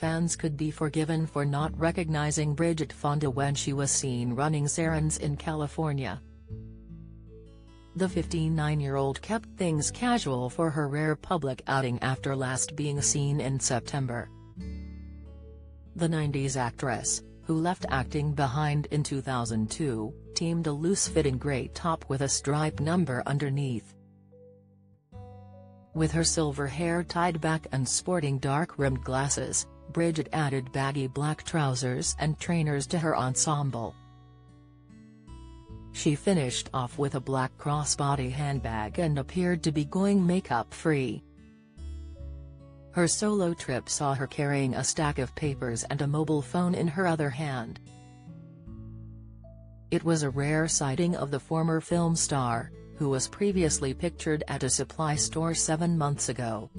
fans could be forgiven for not recognizing Bridget Fonda when she was seen running errands in California. The 59-year-old kept things casual for her rare public outing after last being seen in September. The 90s actress, who left acting behind in 2002, teamed a loose-fitting grey top with a stripe number underneath. With her silver hair tied back and sporting dark-rimmed glasses, Bridget added baggy black trousers and trainers to her ensemble. She finished off with a black crossbody handbag and appeared to be going makeup-free. Her solo trip saw her carrying a stack of papers and a mobile phone in her other hand. It was a rare sighting of the former film star, who was previously pictured at a supply store seven months ago.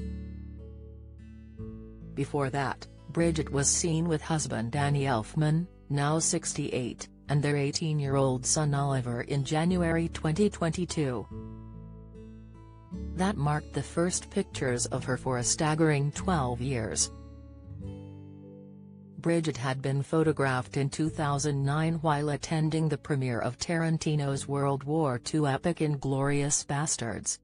Before that, Bridget was seen with husband Danny Elfman, now 68, and their 18-year-old son Oliver in January 2022. That marked the first pictures of her for a staggering 12 years. Bridget had been photographed in 2009 while attending the premiere of Tarantino's World War II epic Inglourious Basterds.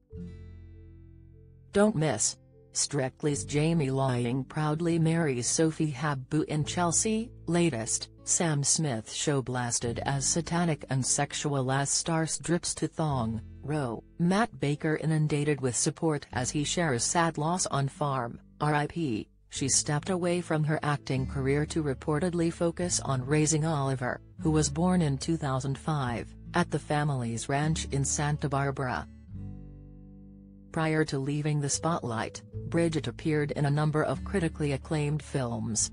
Don't miss. Strictly's Jamie Laing proudly marries Sophie Habboo in Chelsea, latest. Sam Smith show blasted as satanic and sexual as star strips to thong, row, Matt Baker inundated with support as he shares sad loss on farm, RIP, she stepped away from her acting career to reportedly focus on raising Oliver, who was born in 2005, at the family's ranch in Santa Barbara. Prior to leaving the spotlight, Bridget appeared in a number of critically acclaimed films.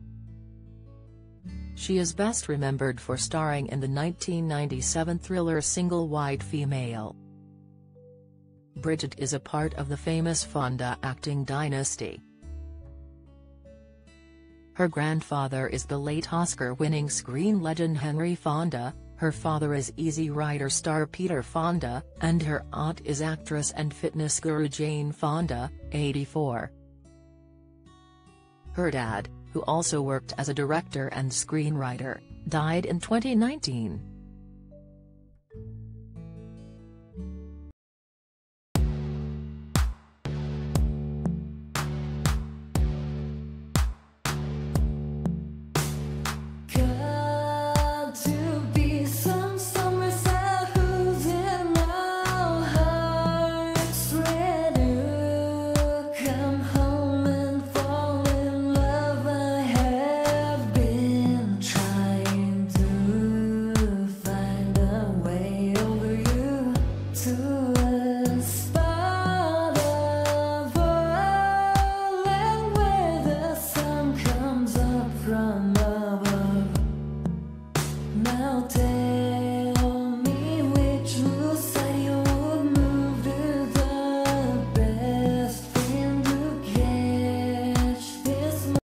She is best remembered for starring in the 1997 thriller Single White Female. Bridget is a part of the famous Fonda acting dynasty. Her grandfather is the late Oscar-winning screen legend Henry Fonda, her father is Easy Rider star Peter Fonda, and her aunt is actress and fitness guru Jane Fonda, 84. Her dad, who also worked as a director and screenwriter, died in 2019.